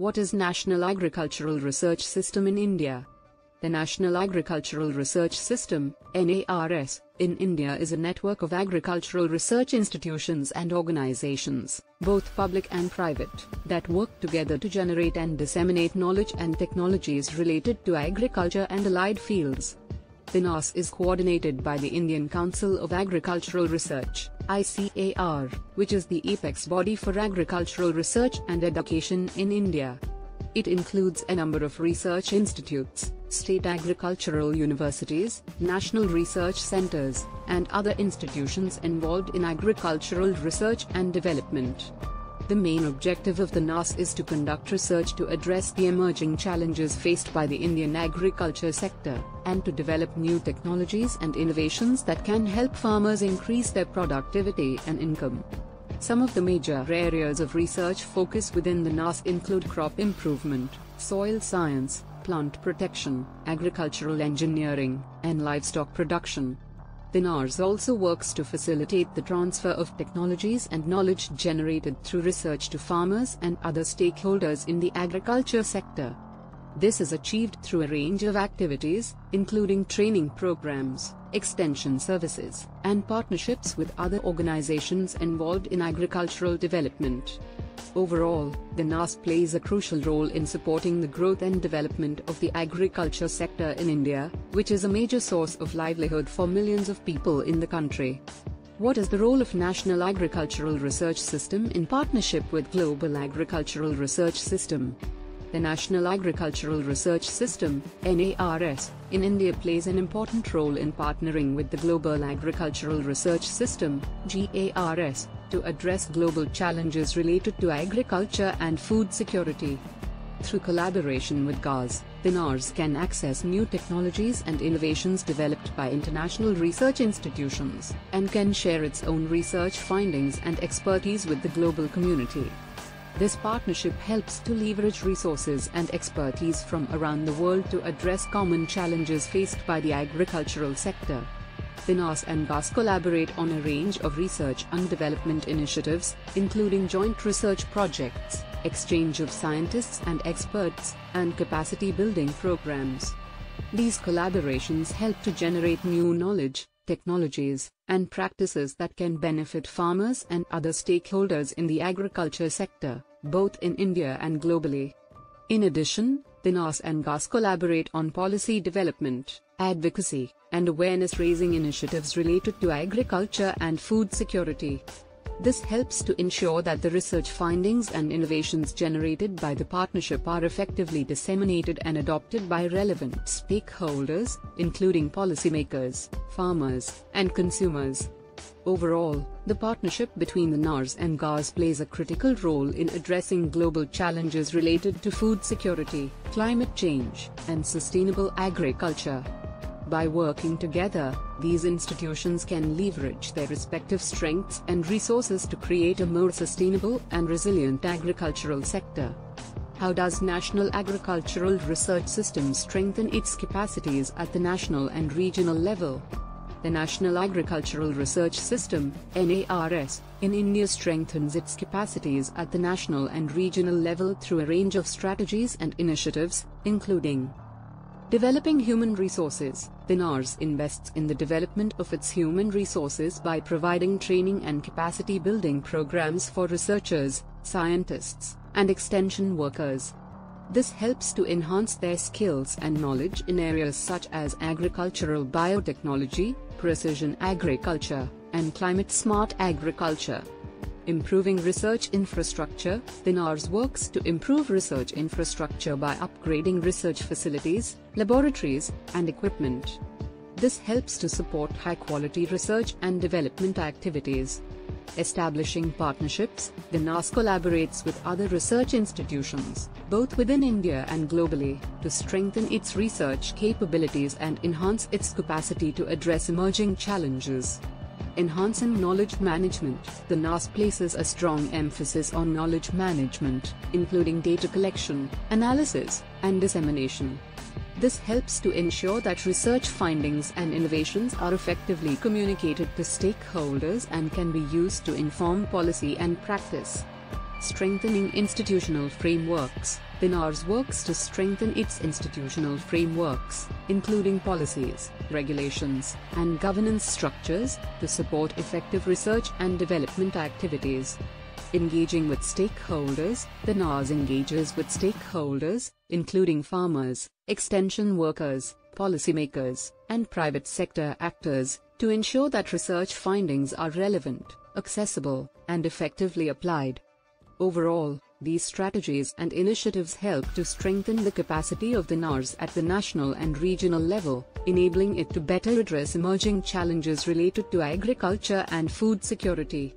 What is National Agricultural Research System in India? The National Agricultural Research System, NARS, in India is a network of agricultural research institutions and organizations, both public and private, that work together to generate and disseminate knowledge and technologies related to agriculture and allied fields. NARS is coordinated by the Indian Council of Agricultural Research, ICAR, which is the apex body for agricultural research and education in India. It includes a number of research institutes, state agricultural universities, national research centers, and other institutions involved in agricultural research and development. The main objective of the NARS is to conduct research to address the emerging challenges faced by the Indian agriculture sector, and to develop new technologies and innovations that can help farmers increase their productivity and income. Some of the major areas of research focus within the NARS include crop improvement, soil science, plant protection, agricultural engineering, and livestock production. The NARS also works to facilitate the transfer of technologies and knowledge generated through research to farmers and other stakeholders in the agriculture sector. This is achieved through a range of activities, including training programs, extension services, and partnerships with other organizations involved in agricultural development. Overall, the NARS plays a crucial role in supporting the growth and development of the agriculture sector in India, which is a major source of livelihood for millions of people in the country. What is the role of National Agricultural Research System in partnership with Global Agricultural Research System? The National Agricultural Research System, NARS, in India plays an important role in partnering with the Global Agricultural Research System, GARS, to address global challenges related to agriculture and food security. Through collaboration with GARS, the NARS can access new technologies and innovations developed by international research institutions, and can share its own research findings and expertise with the global community. This partnership helps to leverage resources and expertise from around the world to address common challenges faced by the agricultural sector. FINAS and GARS collaborate on a range of research and development initiatives, including joint research projects, exchange of scientists and experts, and capacity building programs. These collaborations help to generate new knowledge, technologies, and practices that can benefit farmers and other stakeholders in the agriculture sector, both in India and globally. In addition, the NARS and GARS collaborate on policy development, advocacy, and awareness raising initiatives related to agriculture and food security. This helps to ensure that the research findings and innovations generated by the partnership are effectively disseminated and adopted by relevant stakeholders, including policymakers, farmers, and consumers. Overall, the partnership between the NARS and GARS plays a critical role in addressing global challenges related to food security, climate change, and sustainable agriculture. By working together, these institutions can leverage their respective strengths and resources to create a more sustainable and resilient agricultural sector. How does National Agricultural Research System strengthen its capacities at the national and regional level? The National Agricultural Research System, NARS, in India strengthens its capacities at the national and regional level through a range of strategies and initiatives, including Developing human resources, the NARS invests in the development of its human resources by providing training and capacity building programs for researchers, scientists, and extension workers. This helps to enhance their skills and knowledge in areas such as agricultural biotechnology, precision agriculture, and climate-smart agriculture. Improving research infrastructure, the NARS works to improve research infrastructure by upgrading research facilities, laboratories, and equipment. This helps to support high-quality research and development activities. Establishing partnerships, the collaborates with other research institutions, both within India and globally, to strengthen its research capabilities and enhance its capacity to address emerging challenges. Enhancing knowledge management, the NARS places a strong emphasis on knowledge management, including data collection, analysis, and dissemination. This helps to ensure that research findings and innovations are effectively communicated to stakeholders and can be used to inform policy and practice. Strengthening institutional frameworks, the NARS works to strengthen its institutional frameworks, including policies, regulations, and governance structures, to support effective research and development activities. Engaging with stakeholders, the NARS engages with stakeholders, including farmers, extension workers, policymakers, and private sector actors, to ensure that research findings are relevant, accessible, and effectively applied. Overall, these strategies and initiatives help to strengthen the capacity of the NARS at the national and regional level, enabling it to better address emerging challenges related to agriculture and food security.